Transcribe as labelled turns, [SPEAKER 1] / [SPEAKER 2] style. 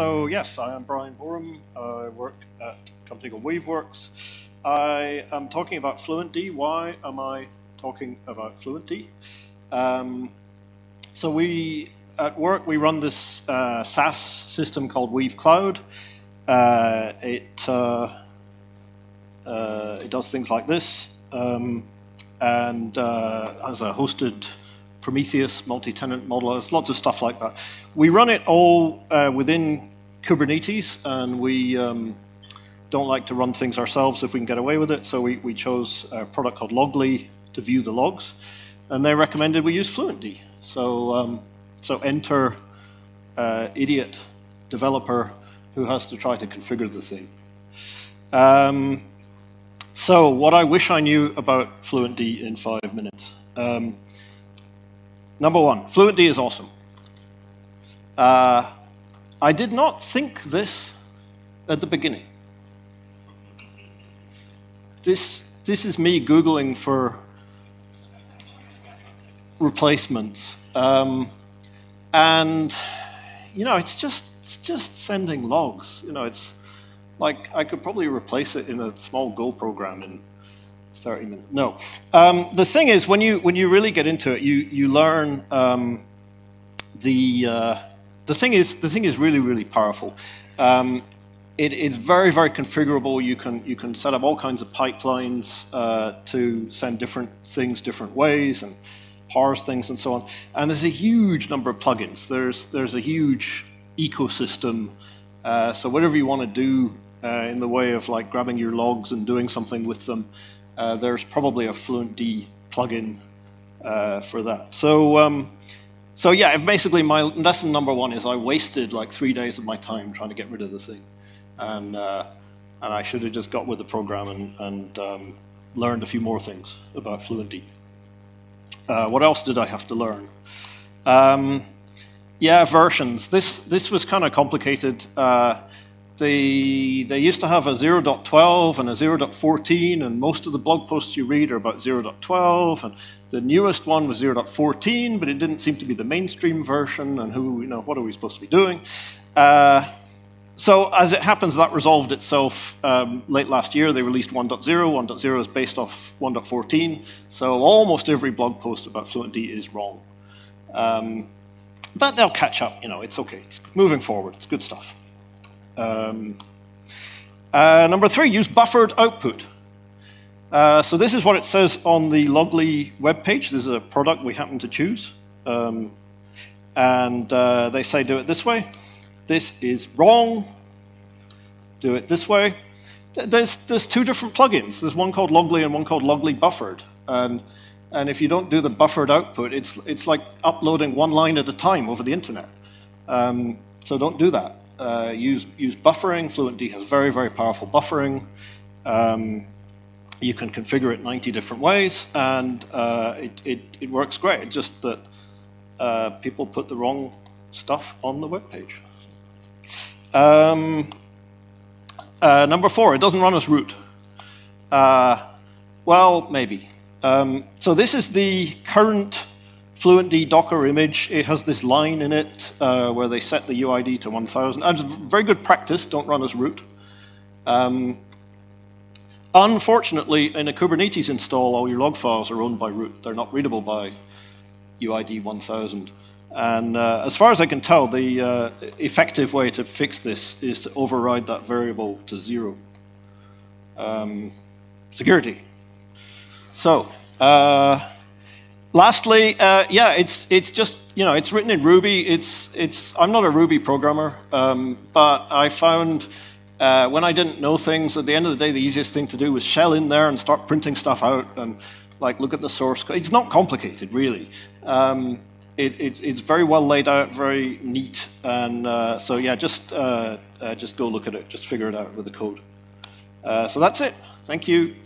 [SPEAKER 1] so yes, I am Bryan Boreham. I work at a company called Weaveworks. I am talking about FluentD. Why am I talking about FluentD? Um, so we, at work, we run this uh, SaaS system called Weave Cloud. Uh, it, uh, uh it does things like this, um, and uh, has a hosted Prometheus multi-tenant model. There's lots of stuff like that. We run it all uh, within Kubernetes, and we um, don't like to run things ourselves if we can get away with it. So we, we chose a product called Loggly to view the logs, and they recommended we use FluentD. So um, so enter uh, idiot developer who has to try to configure the thing. Um, so what I wish I knew about FluentD in five minutes. Um, Number one, FluentD is awesome. Uh, I did not think this at the beginning. This, this is me Googling for replacements. Um, and, you know, it's just, it's just sending logs. You know, it's like I could probably replace it in a small Go program in 30 minutes. No. Um, the thing is, when you, when you really get into it, you, you learn um, the, uh, the, thing is, the thing is really, really powerful. Um, it is very, very configurable. You can, you can set up all kinds of pipelines uh, to send different things different ways and parse things and so on. And there's a huge number of plugins. There's, there's a huge ecosystem. Uh, so whatever you want to do uh, in the way of like grabbing your logs and doing something with them, uh, there's probably a FluentD plugin uh, for that. So, um, so yeah, basically my lesson number one is I wasted like three days of my time trying to get rid of the thing. And, uh, and I should have just got with the program and, and um, learned a few more things about FluentD. Uh, what else did I have to learn? Um, yeah, versions. This, this was kind of complicated. Uh, they, they used to have a 0.12 and a 0.14, and most of the blog posts you read are about 0.12, and the newest one was 0.14, but it didn't seem to be the mainstream version, and who, you know, what are we supposed to be doing? Uh, so as it happens, that resolved itself um, late last year. They released 1.0. 1.0 is based off 1.14, so almost every blog post about FluentD is wrong. Um, but they'll catch up, you know, it's okay. It's moving forward, it's good stuff. Um, uh, number three, use buffered output. Uh, so this is what it says on the Loggly web page. This is a product we happen to choose. Um, and uh, they say do it this way. This is wrong. Do it this way. There's, there's two different plugins. There's one called Loggly and one called Loggly Buffered. And, and if you don't do the buffered output, it's, it's like uploading one line at a time over the internet. Um, so don't do that uh, use, use buffering. FluentD has very, very powerful buffering. Um, you can configure it 90 different ways, and uh, it, it, it, works great. It's just that uh, people put the wrong stuff on the web page. Um, uh, number four, it doesn't run as root. Uh, well, maybe. Um, so this is the current FluentD Docker image, it has this line in it uh, where they set the UID to 1000. And very good practice, don't run as root. Um, unfortunately, in a Kubernetes install, all your log files are owned by root. They're not readable by UID 1000. And uh, as far as I can tell, the uh, effective way to fix this is to override that variable to zero. Um, security. So, uh, Lastly, uh, yeah, it's it's just you know it's written in Ruby. It's it's I'm not a Ruby programmer, um, but I found uh, when I didn't know things, at the end of the day, the easiest thing to do was shell in there and start printing stuff out and like look at the source code. It's not complicated, really. Um, it, it, it's very well laid out, very neat, and uh, so yeah, just uh, uh, just go look at it, just figure it out with the code. Uh, so that's it. Thank you.